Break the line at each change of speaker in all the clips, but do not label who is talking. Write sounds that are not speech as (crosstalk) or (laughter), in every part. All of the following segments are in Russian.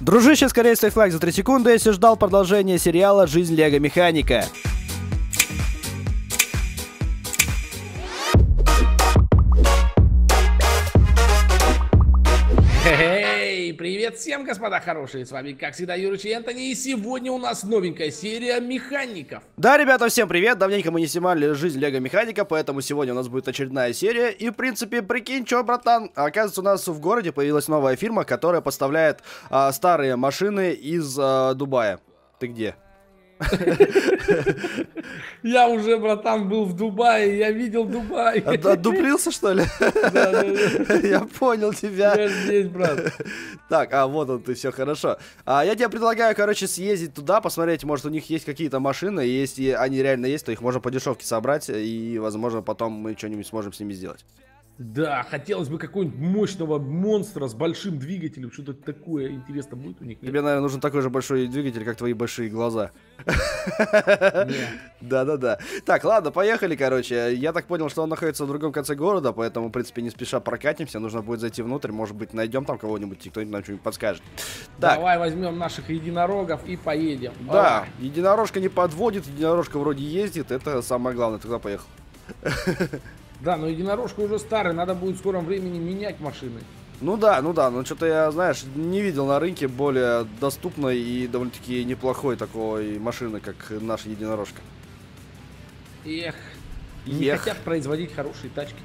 Дружище, скорее ставь лайк за 3 секунды, если ждал продолжения сериала «Жизнь Лего Механика».
Привет всем, господа хорошие! С вами, как всегда, Юрич и Энтони, и сегодня у нас новенькая серия механиков.
Да, ребята, всем привет! Давненько мы не снимали «Жизнь Лего Механика», поэтому сегодня у нас будет очередная серия. И, в принципе, прикинь, чё, братан, оказывается, у нас в городе появилась новая фирма, которая поставляет а, старые машины из а, Дубая. Ты где?
Я уже, братан, был в Дубае, я видел Дубай.
От- Отдуплился, что ли?
Да, да, да.
Я понял тебя.
Я здесь, брат.
Так, а вот он, ты, все хорошо. А, я тебе предлагаю, короче, съездить туда, посмотреть, может, у них есть какие-то машины, и если они реально есть, то их можно по дешевке собрать, и, возможно, потом мы что-нибудь сможем с ними сделать.
Да, хотелось бы какого-нибудь мощного монстра с большим двигателем, что-то такое интересно будет у них. нет?
Тебе, наверное, нужен такой же большой двигатель, как твои большие глаза. Да-да-да. Так, ладно, поехали, короче. Я так понял, что он находится в другом конце города, поэтому, в принципе, не спеша прокатимся. Нужно будет зайти внутрь, может быть, найдем там кого-нибудь, и кто-нибудь нам что-нибудь подскажет.
Давай возьмем наших единорогов и поедем.
да, единорожка не подводит, единорожка вроде ездит, это самое главное. Тогда поехал.
Да, но единорожка уже старый, надо будет в скором времени менять машины.
Ну да, ну да, но что-то я, знаешь, не видел на рынке более доступной и довольно-таки неплохой такой машины, как наша единорожка.
Эх, не
Эх.
хотят производить хорошие тачки.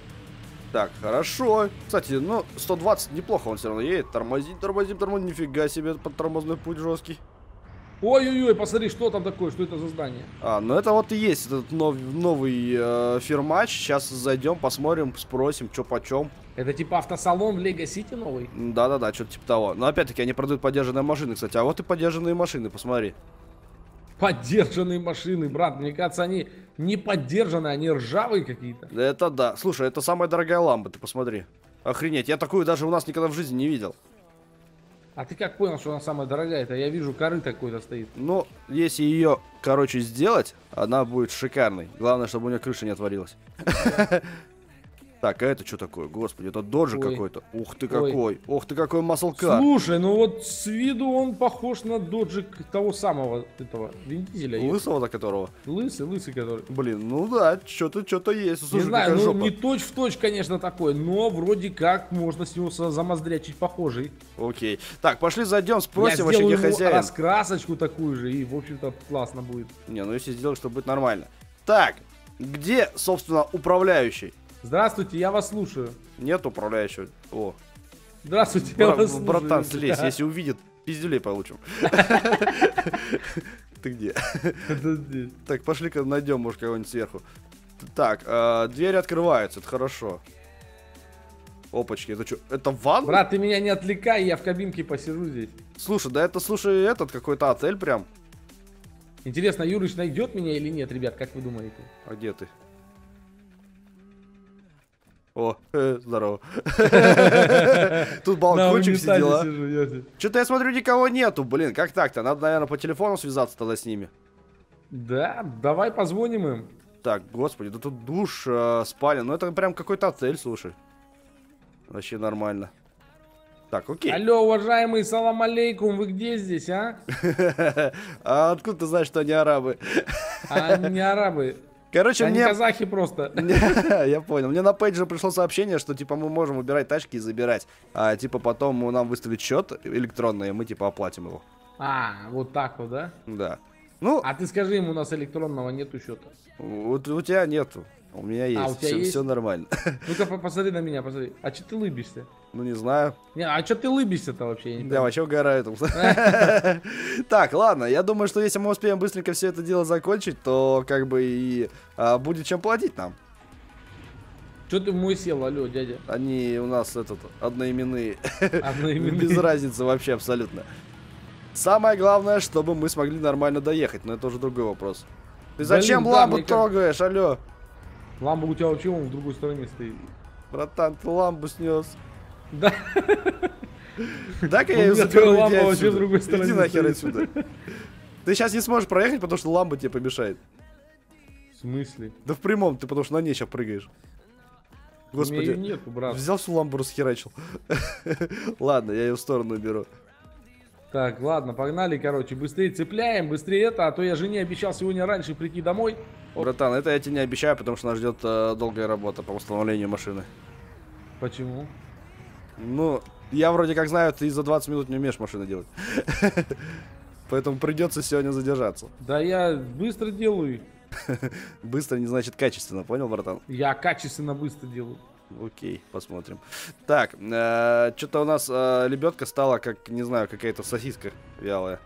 Так, хорошо. Кстати, ну, 120 неплохо он все равно едет. Тормозить, тормозим, тормозим. Нифига себе, под тормозной путь жесткий.
Ой-ой-ой, посмотри, что там такое, что это за здание.
А, ну это вот и есть этот нов- новый э, фирмач. Сейчас зайдем, посмотрим, спросим, что почем.
Это типа автосалон в Лего Сити новый?
Да-да-да, что-то типа того. Но опять-таки они продают подержанные машины, кстати. А вот и подержанные машины, посмотри.
Поддержанные машины, брат. Мне кажется, они не поддержанные, они ржавые какие-то.
Это да. Слушай, это самая дорогая лампа, ты посмотри. Охренеть, я такую даже у нас никогда в жизни не видел.
А ты как понял, что она самая дорогая? Это я вижу, коры какой-то стоит.
Ну, если ее, короче, сделать, она будет шикарной. Главное, чтобы у нее крыша не отворилась. (laughs) Так, а это что такое? Господи, это доджи
Ой.
какой-то. Ух ты
Ой.
какой. Ух ты какой маслкар.
Слушай, ну вот с виду он похож на доджик того самого этого Вин Дизеля.
Лысого-то которого.
Лысый, лысый который.
Блин, ну да, что-то, что-то есть. Слушай,
не знаю, ну
жопа.
не точь в точь, конечно, такой, но вроде как можно с него замоздрячить похожий.
Окей. Так, пошли зайдем, спросим вообще, где хозяин.
раскрасочку такую же, и, в общем-то, классно будет.
Не, ну если сделать, чтобы будет нормально. Так, где, собственно, управляющий?
Здравствуйте, я вас слушаю.
Нет управляющего. О,
Здравствуйте, я
бра-
вас слушаю.
братан, слезь, (laughs) если увидит, пиздюлей получим. (laughs) Ты где? Так, пошли-ка найдем, может, кого-нибудь сверху. Так, э, двери открываются, это хорошо. Опачки, это что, это ванна?
Брат, ты меня не отвлекай, я в кабинке посижу здесь.
Слушай, да это, слушай, этот какой-то отель прям.
Интересно, Юрыч найдет меня или нет, ребят, как вы думаете?
А где ты? О, э, (laughs) здорово. (laughs) Тут балкончик, все дела. Что-то я смотрю, никого нету, блин, как так-то? Надо, наверное, по телефону связаться тогда с ними.
Да, давай позвоним им.
Так, господи, да тут душ, э, спальня, ну это прям какой-то отель, слушай. Вообще нормально. Так, окей.
Алло, уважаемый, салам алейкум, вы где здесь, а? (laughs)
А откуда ты знаешь, что они арабы?
А они не арабы,
Короче,
они
мне...
казахи просто. (laughs)
Я понял. Мне на пейдже пришло сообщение, что типа мы можем убирать тачки и забирать. А типа потом нам выставить счет электронный, и мы типа оплатим его.
А, вот так вот, да?
Да. Ну,
А ты скажи им, у нас электронного нету счета.
вот у тебя нету. У меня есть.
А, у тебя
все,
есть?
нормально.
Ну-ка, по- посмотри на меня, посмотри. А че ты лыбишься?
Ну, не знаю.
Не, а че ты лыбишься-то вообще? Я не
Да, вообще угораю там. (laughs) Так, ладно, я думаю, что если мы успеем быстренько все это дело закончить, то как бы и а, будет чем платить нам.
Че ты в мой сел, алло, дядя?
Они у нас этот одноименные.
Одноименные.
Без разницы вообще абсолютно. Самое главное, чтобы мы смогли нормально доехать, но это уже другой вопрос. Ты зачем
да,
лампу
мне как-
трогаешь, алло?
Ламба у тебя вообще в другой стороне стоит.
Братан, ты лампу снес.
Да.
Дай-ка
У
я ее заберу, иди
вообще
отсюда. Иди нахер отсюда. Ты сейчас не сможешь проехать, потому что ламба тебе помешает.
В смысле?
Да в прямом, ты потому что на ней сейчас прыгаешь. Господи,
нету, брат.
взял всю ламбу, расхерачил. (laughs) Ладно, я ее в сторону беру.
Так, ладно, погнали, короче, быстрее цепляем, быстрее это, а то я жене обещал сегодня раньше прийти домой.
Братан, это я тебе не обещаю, потому что нас ждет э, долгая работа по установлению машины.
Почему?
Ну, я вроде как знаю, ты за 20 минут не умеешь машины делать. (laughs) Поэтому придется сегодня задержаться.
Да я быстро делаю. (laughs)
Быстро не значит качественно, понял, братан?
Я качественно быстро делаю.
Окей, посмотрим. Так, э, что-то у нас э, лебедка стала как, не знаю, какая-то сосиска вялая.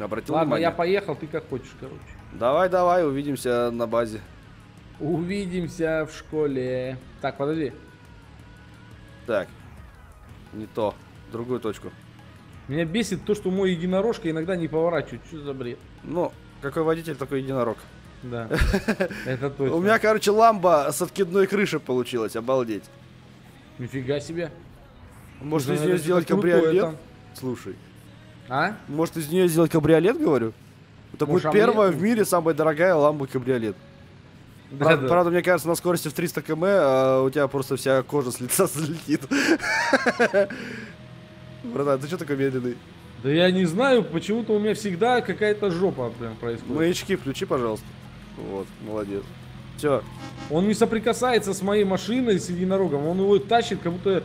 Обратил Ладно, внимание? я поехал, ты как хочешь, короче.
Давай, давай, увидимся на базе.
Увидимся в школе. Так, подожди.
Так, не то, другую точку.
Меня бесит то, что мой единорожка иногда не поворачивает. Что за бред?
Ну, какой водитель, такой единорог.
Да, (laughs) это точно.
У меня, короче, ламба с откидной крыши получилась, обалдеть.
Нифига себе.
Может из нее сделать кабриолет? Слушай.
А?
Может из нее сделать кабриолет, говорю? Это будет первая в мире самая дорогая ламба кабриолет. Да, правда, да. правда, мне кажется, на скорости в 300 км а у тебя просто вся кожа с лица (laughs) слетит. Братан, ты что такой медленный?
Да я не знаю, почему-то у меня всегда какая-то жопа прям происходит.
Маячки включи, пожалуйста. Вот, молодец. Все.
Он не соприкасается с моей машиной, с единорогом. Он его тащит, как будто,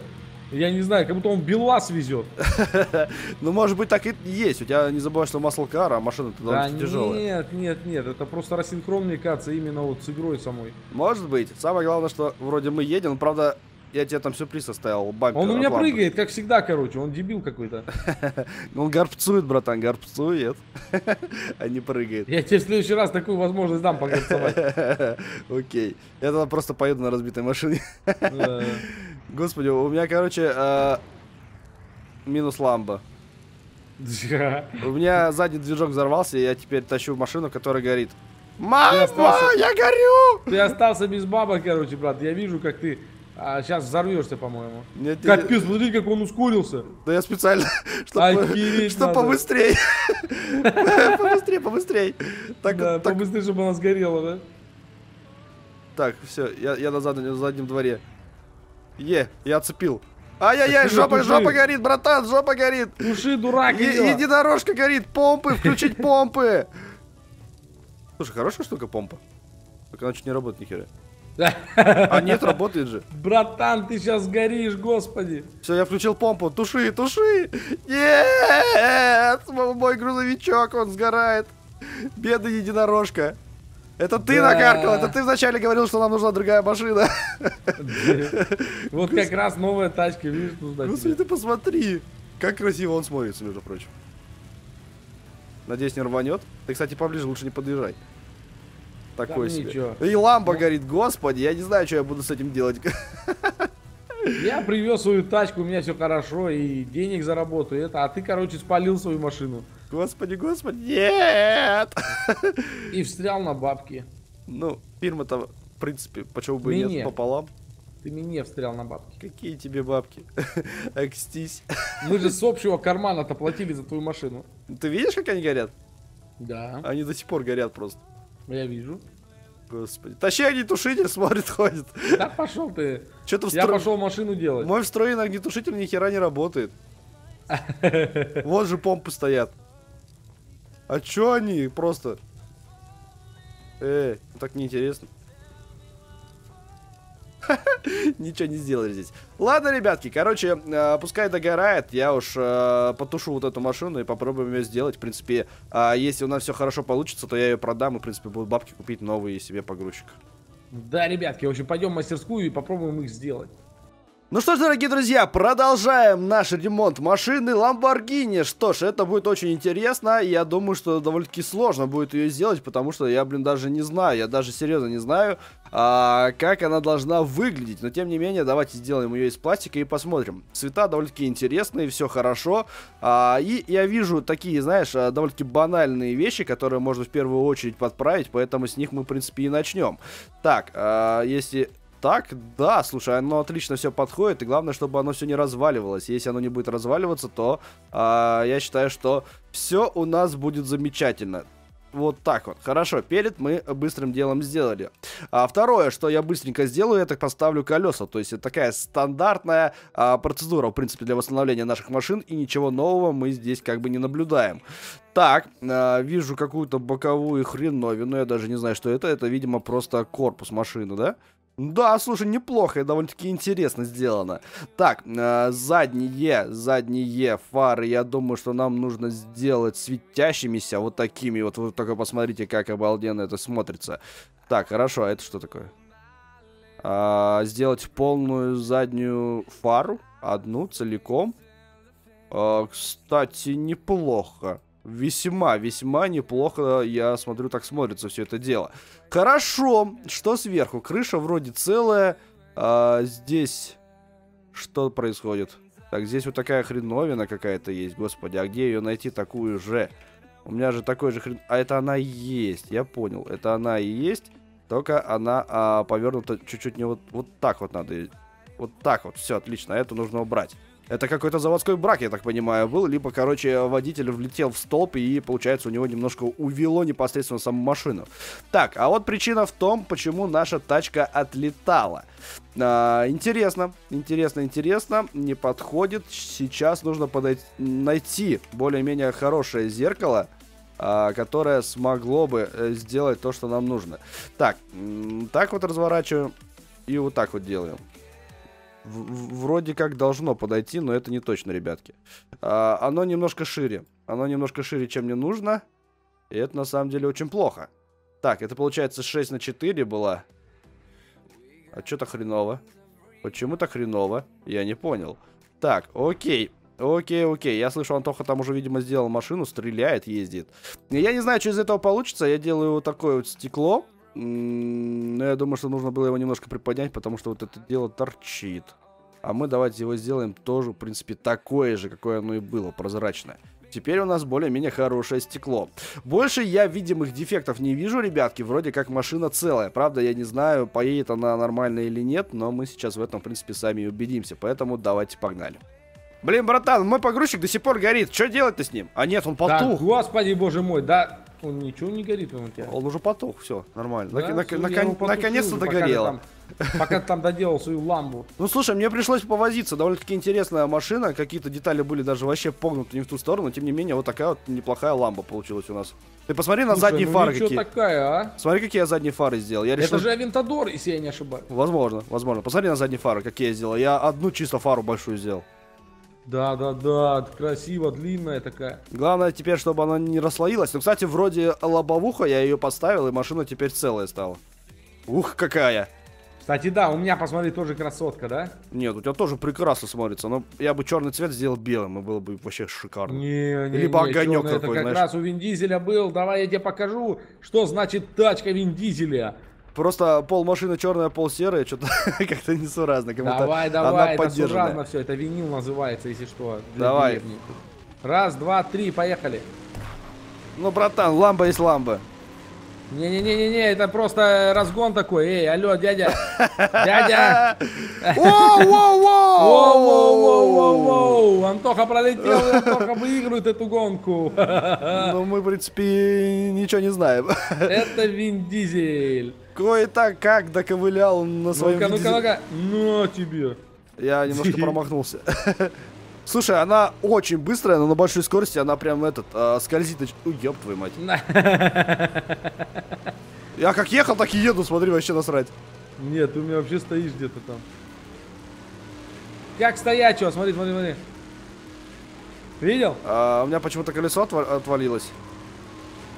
я не знаю, как будто он БелАЗ везет. (laughs)
Ну, может быть, так и есть. У тебя не забывай, что масло кар, а машина-то довольно тяжелая.
Нет, нет, нет. Это просто рассинхрон, мне кажется, именно вот с игрой самой.
Может быть. Самое главное, что вроде мы едем, правда, я тебе там сюрприз оставил, бампер.
Он у меня прыгает, как всегда, короче, он дебил какой-то. (laughs)
Он гарпцует, братан, гарпцует, (laughs) а не прыгает.
Я тебе в следующий раз такую возможность дам погарпцевать.
Окей. Я тогда просто поеду на разбитой машине. Господи, у меня, короче, а, минус ламба. (laughs) У меня задний движок взорвался, и я теперь тащу машину, которая горит. Мама, я горю!
Ты остался без бабок, короче, брат. Я вижу, как ты а сейчас взорвешься, по-моему. Нет, Капец, я... смотри, как он ускорился.
Да я специально, чтобы (laughs) чтоб побыстрее. побыстрее, побыстрее.
Так, да, так... побыстрее, чтобы она сгорела, да?
Так, все, я, я на заднем, заднем дворе. Е, я отцепил. Ай-яй-яй, жопа, жопа горит, братан, жопа горит.
Туши, дурак,
е- Единорожка горит, помпы, включить помпы. Слушай, хорошая штука помпа. Только она чуть не работает ни хера. А нет, работает же. (laughs)
Братан, ты сейчас горишь, господи.
Все, я включил помпу. Туши, туши. Нет, мой грузовичок, он сгорает. Бедный единорожка. Это ты да. накаркал, это ты вначале говорил, что нам нужна другая машина.
Вот как раз новая тачка, видишь, нужна
Господи, ты посмотри, как красиво он смотрится, между прочим. Надеюсь, не рванет. Ты, кстати, поближе лучше не подъезжай. Такой себе. Ничего. И лампа ну... горит, господи, я не знаю, что я буду с этим делать.
Я привез свою тачку, у меня все хорошо, и денег заработаю, это, а ты, короче, спалил свою машину.
Господи, господи, нет!
И встрял на бабки.
Ну, фирма-то, в принципе, почему бы и нет, пополам.
Ты мне встрял на бабки.
Какие тебе бабки? (laughs) Экстись.
Мы же с общего кармана-то платили за твою машину.
Ты видишь, как они горят?
Да.
Они до сих пор горят просто.
Я вижу.
Господи. Тащи огнетушитель, смотрит, ходит.
Да пошел ты. Что-то Я пошел машину делать.
Мой встроенный огнетушитель ни хера не работает. (laughs) Вот же помпы стоят. А чё они? Просто. Эй, так неинтересно. (laughs) Ничего не сделали здесь. Ладно, ребятки, короче, э, пускай догорает, я уж э, потушу вот эту машину и попробуем ее сделать. В принципе, э, если у нас все хорошо получится, то я ее продам и, в принципе, будут бабки купить новый себе погрузчик.
Да, ребятки, в общем, пойдем в мастерскую и попробуем их сделать.
Ну что ж, дорогие друзья, продолжаем наш ремонт машины Lamborghini. Что ж, это будет очень интересно. Я думаю, что довольно-таки сложно будет ее сделать, потому что я, блин, даже не знаю. Я даже серьезно не знаю, а, как она должна выглядеть. Но, тем не менее, давайте сделаем ее из пластика и посмотрим. Цвета довольно-таки интересные, все хорошо. А, и я вижу такие, знаешь, а, довольно-таки банальные вещи, которые можно в первую очередь подправить, поэтому с них мы, в принципе, и начнем. Так, а, если так, да, слушай, оно отлично все подходит, и главное, чтобы оно все не разваливалось. Если оно не будет разваливаться, то а, я считаю, что все у нас будет замечательно. вот так вот. Хорошо, перед мы быстрым делом сделали. А второе, что я быстренько сделаю, это поставлю колеса. То есть это такая стандартная а, процедура, в принципе, для восстановления наших машин. И ничего нового мы здесь как бы не наблюдаем. Так, а, вижу какую-то боковую хреновину. Я даже не знаю, что это. Это, видимо, просто корпус машины, да? Да, слушай, неплохо и довольно-таки интересно сделано. Так, э, задние, задние фары, я думаю, что нам нужно сделать светящимися, вот такими вот. Вы только посмотрите, как обалденно это смотрится. Так, хорошо, а это что такое? А, сделать полную заднюю фару, одну целиком. А, кстати, неплохо. Весьма, весьма неплохо, я смотрю, так смотрится все это дело. Хорошо, что сверху? Крыша вроде целая. А, здесь что происходит? Так, здесь вот такая хреновина какая-то есть, господи. А где ее найти такую же? У меня же такой же хрен... А это она есть, я понял. Это она и есть, только она а, повернута чуть-чуть не вот, вот так вот надо. Вот так вот, все, отлично, это нужно убрать. Это какой-то заводской брак, я так понимаю, был. Либо, короче, водитель влетел в столб и, получается, у него немножко увело непосредственно саму машину. Так, а вот причина в том, почему наша тачка отлетала. А, интересно, интересно, интересно. Не подходит. Сейчас нужно подойти, найти более-менее хорошее зеркало, а, которое смогло бы э, сделать то, что нам нужно. Так, так вот разворачиваем и вот так вот делаем вроде как должно подойти, но это не точно, ребятки. А, оно немножко шире. Оно немножко шире, чем мне нужно. И это на самом деле очень плохо. Так, это получается 6 на 4 было. А что-то хреново. Почему-то хреново. Я не понял. Так, окей. Окей, окей. Я слышу, Антоха там уже, видимо, сделал машину, стреляет, ездит. Я не знаю, что из этого получится. Я делаю вот такое вот стекло. Но я думаю, что нужно было его немножко приподнять, потому что вот это дело торчит. А мы давайте его сделаем тоже, в принципе, такое же, какое оно и было, прозрачное. Теперь у нас более-менее хорошее стекло. Больше я видимых дефектов не вижу, ребятки. Вроде как машина целая. Правда, я не знаю, поедет она нормально или нет, но мы сейчас в этом, в принципе, сами и убедимся. Поэтому давайте погнали. Блин, братан, мой погрузчик до сих пор горит. Что делать-то с ним? А нет, он потух.
Да, господи, боже мой, да он ничего не горит он у тебя.
Он уже потух, все, нормально. Да, на, на, на, наконец-то догорело.
Пока, пока там доделал свою ламбу. (laughs)
Ну слушай, мне пришлось повозиться. Довольно-таки интересная машина. Какие-то детали были даже вообще погнуты не в ту сторону. Тем не менее, вот такая вот неплохая ламба получилась у нас. Ты посмотри на Слушай, задние ну фары какие.
такая, а?
Смотри, какие я задние фары сделал. Я
решил... Это же Авентадор, если я не ошибаюсь.
Возможно, возможно. Посмотри на задние фары, какие я сделал. Я одну чисто фару большую сделал.
Да, да, да, красиво, длинная такая.
Главное теперь, чтобы она не расслоилась. Ну, кстати, вроде лобовуха я ее поставил, и машина теперь целая стала. Ух, какая!
Кстати, да, у меня, посмотри, тоже красотка, да?
Нет, у тебя тоже прекрасно смотрится, но я бы черный цвет сделал белым, и было бы вообще шикарно.
Не, не,
Либо
не,
огонек какой,
это как знаешь. раз у Вин Дизеля был, давай я тебе покажу, что значит тачка Вин Дизеля.
Просто пол машины черная, пол серая, что-то (laughs) как-то несуразно.
Давай, давай, это суразно все, это винил называется, если что.
Давай.
Раз, два, три, поехали.
Ну, братан, ламба есть ламба.
Не-не-не-не, это просто разгон такой. Эй, алло, дядя. (laughs) Дядя.
Воу-воу-воу-воу-воу.
Антоха пролетел, Антоха выигрывает эту гонку. (laughs)
Ну, мы, в принципе, ничего не знаем.
Это Вин Дизель.
Кое-так как доковылял на своем
Ну-ка, ну-ка, ну-ка. Ну, тебе.
Я немножко (laughs) промахнулся. Слушай, она очень быстрая, но на большой скорости она прям этот э, скользит. Ой, ёб твою мать. (laughs) Я как ехал, так и еду, смотри, вообще насрать.
Нет, ты у меня вообще стоишь где-то там. Как стоять, что? Смотри, смотри, смотри. Видел?
А, у меня почему-то колесо отвалилось.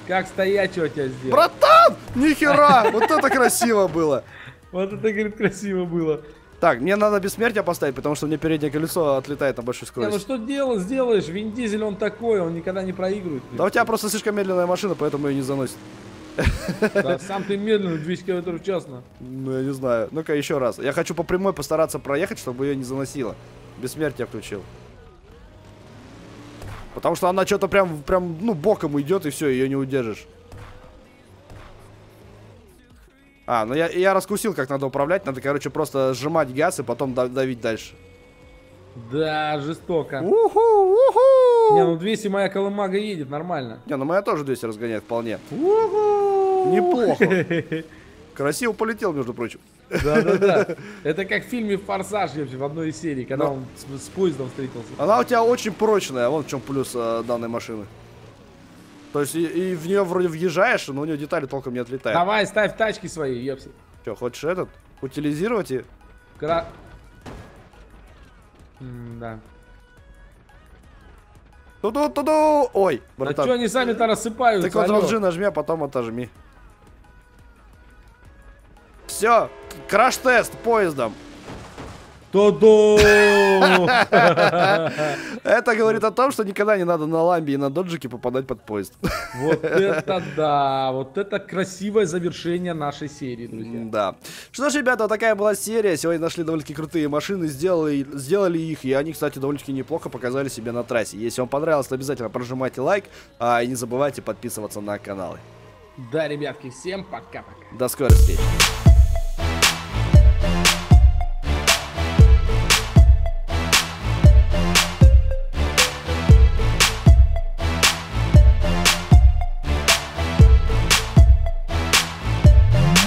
Как стоять, что у тебя сделал?
Братан! Нихера! Вот это красиво было.
Вот это, говорит, красиво было.
Так, мне надо бессмертие поставить, потому что мне переднее колесо отлетает на большой скорости.
Не, ну что делать, сделаешь? Вин Дизель он такой, он никогда не проигрывает.
Да у тебя просто слишком медленная машина, поэтому ее не заносит.
Да, сам ты медленный, 200 км в час.
Ну, я не знаю. Ну-ка, еще раз. Я хочу по прямой постараться проехать, чтобы ее не заносило. Бессмертие включил. Потому что она что-то прям, прям, ну, боком идет, и все, ее не удержишь. А, ну я, я раскусил, как надо управлять. Надо, короче, просто сжимать газ и потом давить дальше.
Да, жестоко.
Уху, уху!
Не, ну 200 моя колымага едет, нормально.
Не, ну моя тоже 200 разгоняет вполне. Неплохо. (laughs) Красиво полетел, между прочим.
Да-да-да. (laughs) Это как в фильме «Форсаж» в одной из серий, когда
Но-
он с, с поездом встретился.
Она у тебя очень прочная, вон в чем плюс э, данной машины. То есть и, и в нее вроде въезжаешь, но у нее детали толком не отлетают.
Давай, ставь тачки свои, ёпси.
Че, хочешь этот? Утилизировать и...
Кра... Да.
Ту-ду-ту-ду! Ой,
Да
братан.
что они сами-то рассыпаются? алло?
Ctrl-G нажми, а потом отожми. Все, краш-тест поездом. Это говорит о том, что никогда не надо на ламбе и на доджике попадать под поезд.
Вот это да, вот это красивое завершение нашей серии, друзья.
Да. Что ж, ребята, вот такая была серия. Сегодня нашли довольно-таки крутые машины, сделали, сделали их, и они, кстати, довольно-таки неплохо показали себя на трассе. Если вам понравилось, то обязательно прожимайте лайк, а, и не забывайте подписываться на каналы.
Да, ребятки, всем пока-пока.
До скорой встречи.